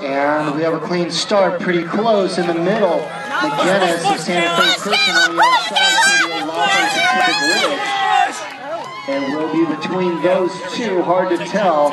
And we have a clean start pretty close in the middle. McGuinness, the Santa Fe Christian on the outside the Ridge. And we'll be between those two, hard to tell.